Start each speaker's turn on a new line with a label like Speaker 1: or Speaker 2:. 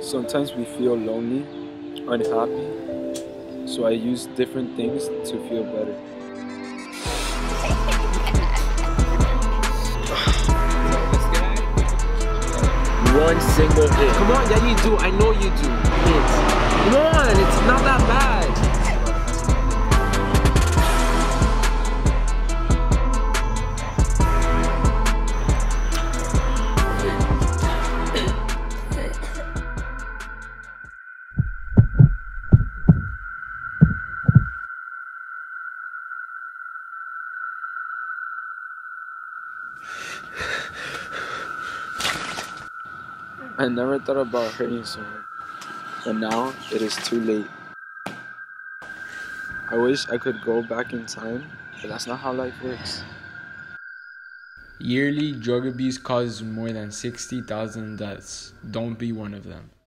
Speaker 1: Sometimes we feel lonely, unhappy, so I use different things to feel better.
Speaker 2: One single hit.
Speaker 3: Come on, yeah, you do. I know you do. Hits. Come on, it's not that bad.
Speaker 1: I never thought about hurting someone, but now it is too late. I wish I could go back in time, but that's not how life works.
Speaker 4: Yearly, drug abuse causes more than 60,000 deaths. Don't be one of them.